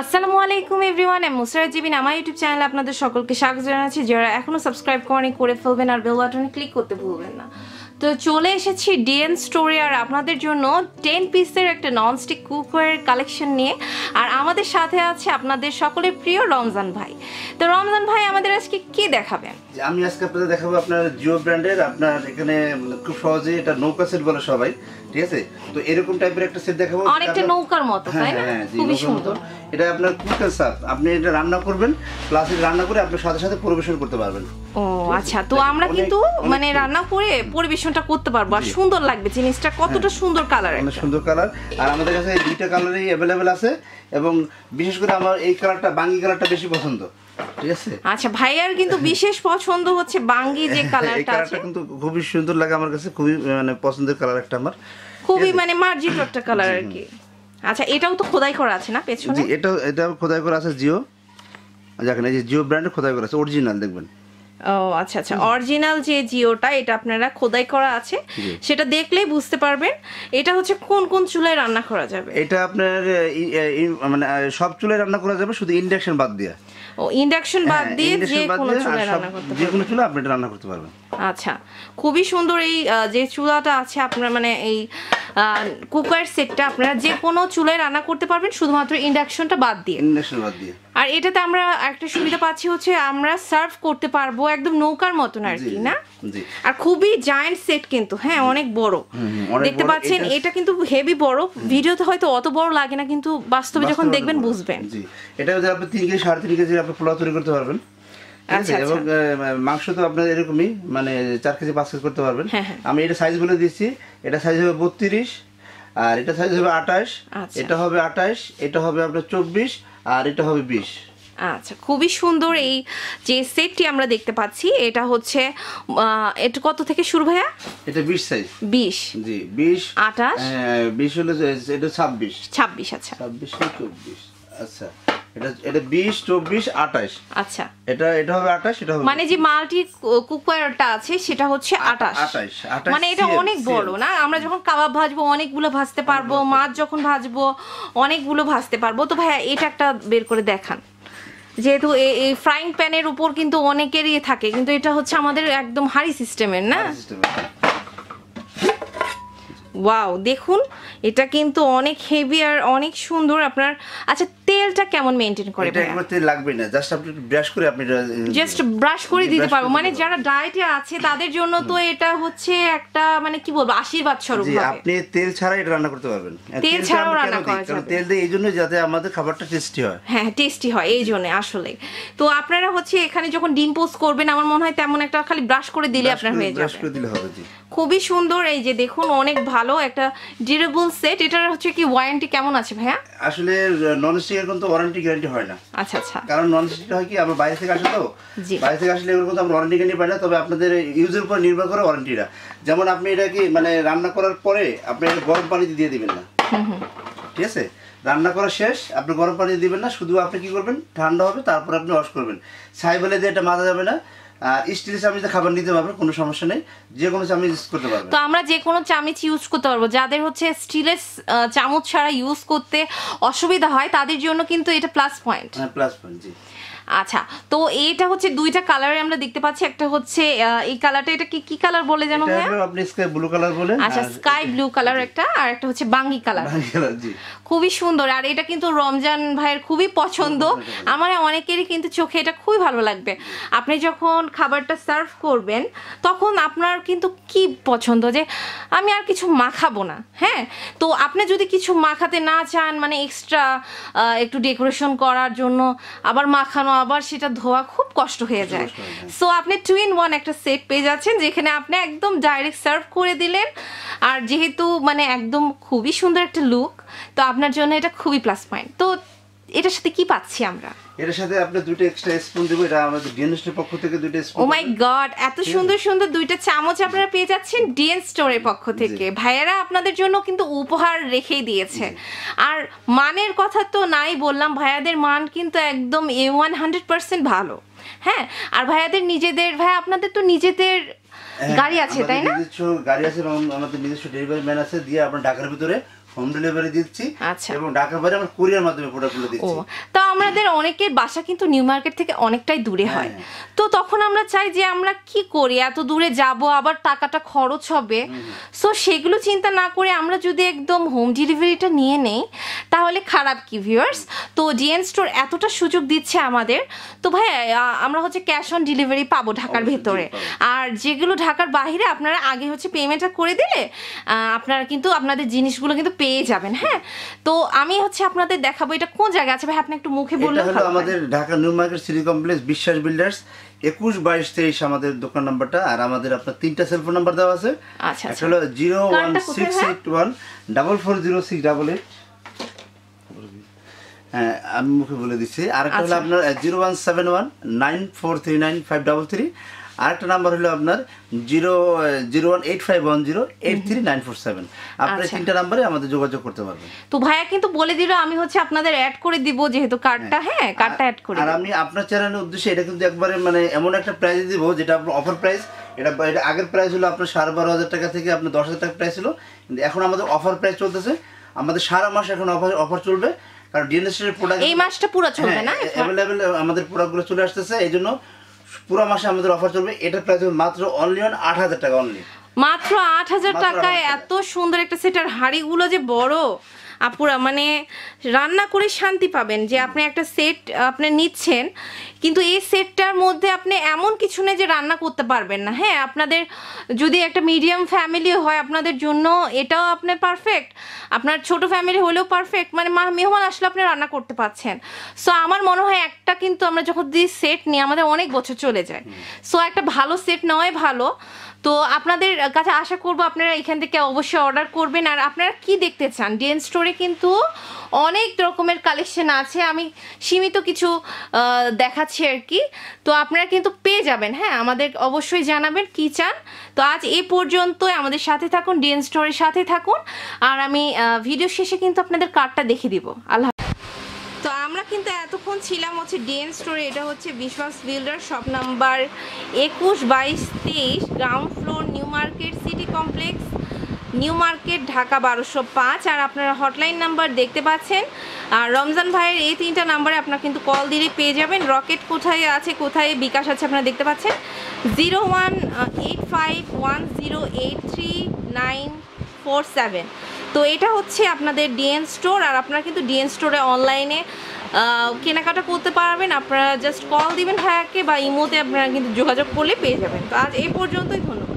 আসসালামু আলাইকুম এভরিওয়ান, আমি মুসরাত জিবিন। আমার ইউটিউব চ্যানেলে আপনাদের সকলকে স্বাগত জানাচ্ছি। যারা এখনও সাবস্ক্রাইব করেনি, করে ফেলবেন আর বেল বাটনে ক্লিক করতে ভুলবেন না। তো চলে এসেছি ডিএন স্টোরে, আর আপনাদের জন্য টেন পিসের একটা ননস্টিক কুকওয়্যার কালেকশন নিয়ে। আর আমাদের সাথে আছে আপনাদের সকলের প্রিয় রমজান ভাই। তো রমজান ভাই আমাদের আজকে কি দেখাবেন? আমি আজকে আপনাদের দেখাবো আপনার জিও ব্র্যান্ডের আপনার এখানে খুব সহজে এটা নৌকা সেট বলে সবাই ঠিক আছে? তো এরকম টাইপের একটা সেট দেখাবো। অনেকটা নৌকার মতো হ্যাঁ তাই না? হ্যাঁ জি, খুবই সুন্দর। এটা আপনার কুকার সাপ আপনি এটা রান্না করবেন প্লাস এটা রান্না করে আপনি সাথে সাথে পরিবেশন করতে পারবেন। ও আচ্ছা তো আমরা কিন্তু মানে রান্না করে পরিবেশনটা করতে পারব আর সুন্দর লাগবে জিনিসটা কতটা সুন্দর কালার অনেক সুন্দর কালার আর আমাদের কাছে এই দুইটা কালারই অ্যাভেলেবেল আছে এবং বিশেষ করে আমার এই কালারটা বাঙ্গি কালারটা বেশি পছন্দ। ঠিক আছে? আচ্ছা ভাইয়ার কিন্তু বিশেষ পছন্দ হচ্ছে বাঙ্গি যে কালারটা আছে। কিন্তু খুবই সুন্দর লাগে আমার কাছে খুবই মানে পছন্দের কালার একটা আমার। খুবই মানে মার্জিত একটা কালার আর কি। আচ্ছা এটাও তো খোদাই করা আছে না পেছনে? জি এটা এটা খোদাই করা আছে জিও। দেখেন এই যে জিও ব্র্যান্ডের খোদাই করা আছে অরিজিনাল দেখবেন। ও আচ্ছা আচ্ছা। অরিজিনাল যে জিওটা এটা আপনারা খোদাই করা আছে সেটা দেখলেই বুঝতে পারবেন এটা হচ্ছে কোন কোন চুলায় রান্না করা যাবে। এটা আপনার মানে সব চুলায় রান্না করা যাবে শুধু ইন্ডাকশন বাদ দিয়ে। ও ইন্ডাকশন বাদ হ্যাঁ, দিয়ে যে কোনো চুলায় রান্না করতে যে কোনো চুলা আপনি রান্না করতে পারবেন। আচ্ছা খুবই সুন্দর এই যে চুলাটা আছে আপনার মানে এই কুকার সেটটা আপনারা যে কোনো চুলায় রান্না করতে পারবেন শুধুমাত্র ইন্ডাকশনটা বাদ দিয়ে। ইন্ডাকশন বাদ দিয়ে। আর এটাতে আমরা একটা সুবিধা পাচ্ছি হচ্ছে আমরা সার্ভ করতে পারব একদম নৌকার মতন আর কি না? আর খুবই জায়ান্ট সেট কিন্তু হ্যাঁ অনেক বড়। দেখতে পাচ্ছেন এটা- কিন্তু হেভি বড়। ভিডিওতে হয়তো অত বড় লাগে না কিন্তু বাস্তবে যখন দেখবেন বুঝবেন। জি। এটা যদি আপনি তিন কেজি সাড়ে তিন কেজি আপনি পোলাও তৈরি করতে পারবেন এবং মাংস তো আপনার এরকমই মানে চার কেজি পাঁচ কেজি করতে পারবেন। হ্যাঁ, হ্যাঁ। আমি এটা সাইজ বলে দিচ্ছি। এটা সাইজ হবে বত্রিশ আর এটা সাইজ হবে আঠাশ। আচ্ছা। এটা হবে আঠাশ এটা হবে আপনার চব্বিশ আর এটা হবে বিশ। আচ্ছা খুবই সুন্দর এই যে সেটটি আমরা দেখতে পাচ্ছি এটা হচ্ছে এটা কত থেকে শুরু ভাইয়া? এটা বিশ সাইজ বিশ। জি বিশ আঠাশ। বিশ হলো এটা ছাব্বিশ। ছাব্বিশ আচ্ছা। ছাব্বিশ না চব্বিশ আচ্ছা। এটা আচ্ছা। এটা এটা হবে আঠাশ এটা হবে মানে যে মাল্টি কুকারটা আছে সেটা হচ্ছে মানে এটা অনেক বড় না? আমরা যখন কাবাব ভাজবো অনেকগুলো ভাজতে পারব মাছ যখন ভাজবো অনেকগুলো ভাজতে পারব। তো ভাইয়া এটা একটা বের করে দেখান। যেহেতু এই- ফ্রাইং প্যানের উপর কিন্তু অনেকেরই থাকে কিন্তু এটা হচ্ছে আমাদের একদম হাড়ি সিস্টেমের না? ওয়াও দেখুন এটা কিন্তু অনেক হেভি আর অনেক সুন্দর আপনার আচ্ছা তেলটা কেমন মেনটেন করে এটা একবার তেল লাগবে না জাস্ট আপনি ব্রাশ করে আপনি জাস্ট ব্রাশ করে দিতে পারব মানে যারা ডায়েটে আছে তাদের জন্য তো এটা হচ্ছে একটা মানে কি বলব আশীর্বাদ স্বরূপ হবে আপনি তেল ছাড়া এটা রান্না করতে পারবেন। তেল ছাড়াও রান্না করা যাবে। তেল দেয় এই জন্য যাতে আমাদের খাবারটা টেস্টি হয়। হ্যাঁ টেস্টি হয় এই জন্য আসলে তো আপনারা হচ্ছে এখানে যখন ডিম পোস্ট করবেন আমার মনে হয় তেমন একটা খালি ব্রাশ করে দিলে আপনার হয়ে যাবে। ব্রাশ করে দিলে হবে জি। খুবই সুন্দর। এই যে দেখুন অনেক ভালো একটা ডিউরেবল সেট এটার হচ্ছে কি ওয়ারেন্টি কেমন আছে ভাইয়া? আসলে নন স্টিকের কিন্তু ওয়ারেন্টি গ্যারান্টি হয় না। আচ্ছা আচ্ছা। কারণ নন স্টিকটা হয় কি আমরা বাইরে থেকে আসে তো জি। বাইরে থেকে আসলে এগুলো কিন্তু আমরা ওয়ারেন্টি গ্যারান্টি পাই না তবে আপনাদের ইউজের উপর নির্ভর করে ওয়ারেন্টিটা যেমন আপনি এটা কি মানে রান্না করার পরে আপনি এটা গরম পানিতে দিয়ে দিবেন না। ঠিক আছে? রান্না করা শেষ আপনি গরম পানি দিবেন না শুধু আপনি কি করবেন? ঠান্ডা হবে তারপর আপনি ওয়াশ করবেন। ছাই বলে দিয়ে এটা মাজা যাবে না। আর চামচে চামিচে খাবার নিতে পারবেন কোনো সমস্যা নেই। যে কোনো চামচ ইউজ করতে পারবেন। তো আমরা যে কোনো চামচ ইউজ করতে পারব। যাদের হচ্ছে স্টিলের চামচ ছাড়া ইউজ করতে অসুবিধা হয় তাদের জন্য কিন্তু এটা প্লাস পয়েন্ট হ্যাঁ প্লাস পয়েন্ট জি। আচ্ছা তো এটা হচ্ছে দুইটা কালারে আমরা দেখতে পাচ্ছি। একটা হচ্ছে এই কালারটা এটা কি কি কালার বলে জানো ভাইয়া? আপনি স্কাই ব্লু কালার বলে আচ্ছা স্কাই ব্লু কালার একটা আর একটা হচ্ছে বাঙ্গি কালার কালার জি। খুবই সুন্দর আর এটা কিন্তু রমজান ভাইয়ের খুবই পছন্দ। আমার অনেকেরই কিন্তু চোখে এটা খুবই ভালো লাগবে। আপনি যখন খাবারটা সার্ভ করবেন তখন আপনার কিন্তু কি পছন্দ যে আমি আর কিছু মাখাবো না হ্যাঁ? তো আপনি যদি কিছু মাখাতে না চান মানে এক্সট্রা একটু ডেকোরেশন করার জন্য আবার মাখানো আবার সেটা ধোয়া খুব কষ্ট হয়ে যায়। সো আপনি টু ইন ওয়ান একটা সেট পেয়ে যাচ্ছেন যেখানে আপনি একদম ডাইরেক্ট সার্ভ করে দিলেন। আর যেহেতু মানে একদম খুবই সুন্দর একটা লুক তো আপনার জন্য এটা খুবই প্লাস পয়েন্ট তো এটার সাথে কি পাচ্ছি আমরা? এর সাথে আপনি দুটো এক্সট্রা স্পুন দেবো এটা আমাদের পক্ষ থেকে দুটো ও মাই গড এত সুন্দর সুন্দর দুইটা চামচ আপনারা পেয়ে যাচ্ছেন ডিএন স্টোরের পক্ষ থেকে। ভাইয়েরা আপনাদের জন্য কিন্তু উপহার রেখেই দিয়েছে। আর মানের কথা তো নাই বললাম ভাইয়াদের মান কিন্তু একদম এ ওয়ান হান্ড্রেড পার্সেন্ট ভালো। হ্যাঁ আর ভাইয়াদের নিজেদের ভাই আপনাদের তো নিজেদের গাড়ি আছে তাই না? নিজস্ব গাড়ি আছে আমাদের নিজস্ব ডেলিভারি ম্যান আছে দিয়ে আপনার ঢাকার ভিতরে হোম ডেলিভারি দিচ্ছি আচ্ছা। এবং ঢাকার বাইরে আমরা কুরিয়ার মাধ্যমে প্রোডাক্টগুলো দিচ্ছি। তো আমাদের অনেকের বাসা কিন্তু নিউ মার্কেট থেকে অনেকটাই দূরে হয়। হ্যাঁ। তো তখন আমরা চাই যে আমরা কি করি? এত দূরে যাব আবার টাকাটা খরচ হবে। সো সেগুলো চিন্তা না করে আমরা যদি একদম হোম ডেলিভারিটা নিয়ে নেই তাহলে খারাপ কি ভিউয়ার্স তো ডিএন স্টোর এতটা সুযোগ দিচ্ছে আমাদের। তো ভাই আমরা হচ্ছে ক্যাশ অন ডেলিভারি পাবো ঢাকার ভেতরে। আর যেগুলো ঢাকার বাইরে আপনারা আগে হচ্ছে পেমেন্টটা করে দিলে আপনারা কিন্তু আপনাদের জিনিসগুলো কিন্তু পেয়ে যাবেন হ্যাঁ? তো আমি হচ্ছে আপনাদের দেখাবো এটা কোন জায়গায় আছে। ভাই আপনি একটু মুখে বললে। আমাদের Dhaka new market city complex Biswas builders একুশ বাইশ তেইশ আমাদের দোকান নাম্বারটা আর আমাদের আপনার তিনটা সেলফোন নাম্বার দেওয়া আছে। আচ্ছা একটা আচ্ছা হলো zero one six? Eight one double four zero six double eight. হ্যাঁ আমি মুখে বলে দিচ্ছি। আরেকটা হলো আচ্ছা। আপনার zero one seven one nine four three nine five double three. আরেকটা নাম্বার হলো আপনার zero zero one eight five one zero eight three nine four seven. আপনার আচ্ছা। তিনটা নাম্বারে আমাদের যোগাযোগ করতে পারবেন। তো ভাইয়া কিন্তু বলে দিল আমি হচ্ছে আপনাদের অ্যাড করে দিব যেহেতু কার্ডটা হ্যাঁ। কার্ডটা অ্যাড করে আর আমি আপনার চ্যানেলের উদ্দেশ্যে এটা কিন্তু একবারে মানে এমন একটা প্রাইস দিব যেটা আপনার অফার প্রাইস এটা এটা আগের প্রাইস হলো আপনার সাড়ে বারো হাজার টাকা থেকে আপনার দশ হাজার টাকা প্রাইস ছিল। কিন্তু এখন আমাদের অফার প্রাইস চলতেছে। আমাদের সারা মাস এখন অফার অফার চলবে। কারণ ডিএনএসের প্রোডাক্ট এই মাসটা পুরো চলবে না? অ্যাভেলেবেল আমাদের প্রোডাক্টগুলো চলে আসতেছে। এই জন্য পুরো মাসে আমাদের অফার চলবে। এটার প্রাইস হবে মাত্র অনলি অন আট হাজার টাকা অনলি মাত্র আট হাজার টাকায় এত সুন্দর একটা সেটার হাড়িগুলো যে বড়। আপুরা মানে রান্না করে শান্তি পাবেন যে আপনি একটা সেট আপনি নিচ্ছেন কিন্তু এই সেটটার মধ্যে আপনি এমন কিছু নেই যে রান্না করতে পারবেন না। হ্যাঁ আপনাদের যদি একটা মিডিয়াম ফ্যামিলি হয় আপনাদের জন্য এটাও আপনার পারফেক্ট আপনার ছোট ফ্যামিলি হলেও পারফেক্ট মানে মা- মেহমান আসলে আপনি রান্না করতে পারছেন। সো আমার মনে হয় একটা কিন্তু আমরা যখন দিই সেট নিই আমাদের অনেক বছর চলে যায়। সো একটা ভালো সেট নেওয়াই ভালো। তো আপনাদের কাছে আশা করব আপনারা এখান থেকে অবশ্যই অর্ডার করবেন। আর আপনারা কি দেখতে চান? ডিএন স্টোরে কিন্তু অনেক রকমের কালেকশন আছে। আমি সীমিত কিছু দেখাচ্ছি আর কি। তো আপনারা কিন্তু পেয়ে যাবেন হ্যাঁ? আমাদের অবশ্যই জানাবেন কি চান। তো আজ এ পর্যন্তই। আমাদের সাথে থাকুন ডিএন স্টোরের সাথে থাকুন। আর আমি ভিডিও শেষে কিন্তু আপনাদের কার্ডটা দেখে দিব। আল্লাহ এতক্ষণ ছিলাম হচ্ছে ডিএন স্টোরে এটা হচ্ছে বিশ্বাস বিল্ডার শপ নাম্বার একুশ বাইশ তেইশ ground floor new market city complex new market Dhaka বারোশো পাঁচ। আর আপনারা হটলাইন নাম্বার দেখতে পাচ্ছেন। আর রমজান ভাইয়ের এই তিনটা নাম্বারে আপনারা কিন্তু কল দিলে পেয়ে যাবেন। রকেট কোথায় আছে, কোথায় বিকাশ আছে আপনারা দেখতে পাচ্ছেন। Zero one eight five one zero eight three nine four seven তো এটা হচ্ছে আপনাদের ডিএন স্টোর আর আপনারা কিন্তু ডিএন স্টোরে অনলাইনে কেনাকাটা করতে পারবেন, আপনারা জাস্ট কল দিবেন ভাইয়াকে বা ইমোতে আপনারা কিন্তু যোগাযোগ করলে পেয়ে যাবেন। তো আজ এই পর্যন্তই, ধন্যবাদ।